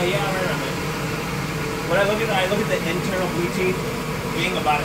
Yeah, I remember. When I look at I look at the internal blue teeth being about